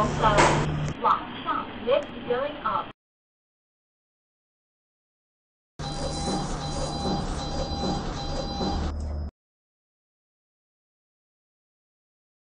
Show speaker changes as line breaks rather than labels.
also locked chunk, lift going up.